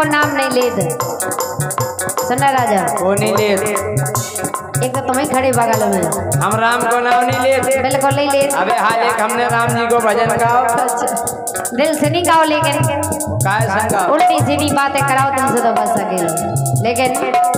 को नाम नहीं लेद सुना राजा? को नहीं ले एक तो तुम्हें खड़े बगल में। हम राम को नाम नहीं ले बिल्कुल नहीं लेद अबे हाँ एक हमने राम जी को भजन गाओ। अच्छा। दिल से नहीं गाओ लेकिन। उल्टी सीधी बातें कराओ तुमसे तो बच सके लेकिन